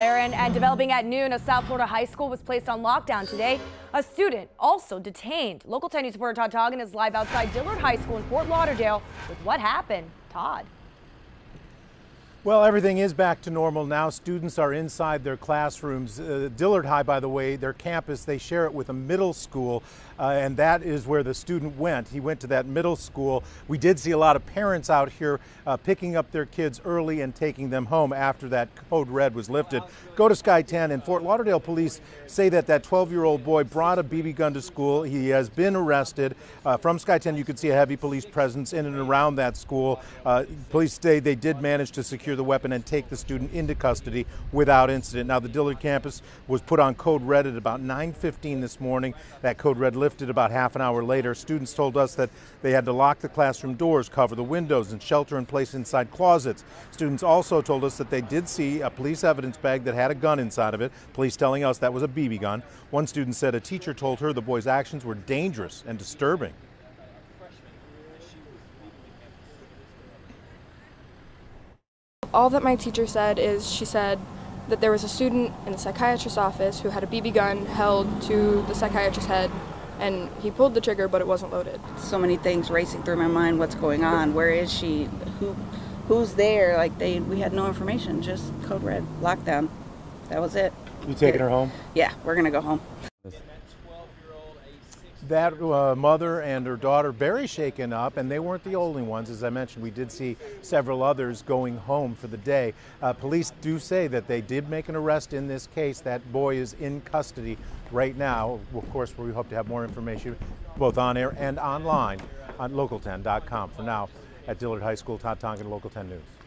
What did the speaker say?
Aaron, and developing at noon, a South Florida high school was placed on lockdown today. A student also detained. Local 10 News reporter Todd Tongen is live outside Dillard High School in Fort Lauderdale with what happened. Todd. Well, everything is back to normal now. Students are inside their classrooms. Uh, Dillard High, by the way, their campus, they share it with a middle school, uh, and that is where the student went. He went to that middle school. We did see a lot of parents out here uh, picking up their kids early and taking them home after that code red was lifted. Go to Sky 10, and Fort Lauderdale police say that that 12-year-old boy brought a BB gun to school. He has been arrested. Uh, from Sky 10, you could see a heavy police presence in and around that school. Uh, police say they did manage to secure the weapon and take the student into custody without incident. Now, the Dillard campus was put on code red at about 9:15 this morning. That code red lifted about half an hour later. Students told us that they had to lock the classroom doors, cover the windows, and shelter in place inside closets. Students also told us that they did see a police evidence bag that had a gun inside of it. Police telling us that was a BB gun. One student said a teacher told her the boy's actions were dangerous and disturbing. All that my teacher said is she said that there was a student in the psychiatrist's office who had a BB gun held to the psychiatrist's head and he pulled the trigger but it wasn't loaded. So many things racing through my mind. What's going on? Where is she? Who who's there? Like they we had no information, just code red, lockdown. That was it. You taking her home? Yeah, we're going to go home. That uh, mother and her daughter very shaken up, and they weren't the only ones. As I mentioned, we did see several others going home for the day. Uh, police do say that they did make an arrest in this case. That boy is in custody right now. Of course, we hope to have more information both on air and online on local10.com. For now, at Dillard High School, Todd Tongen, Local 10 News.